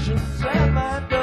visions of my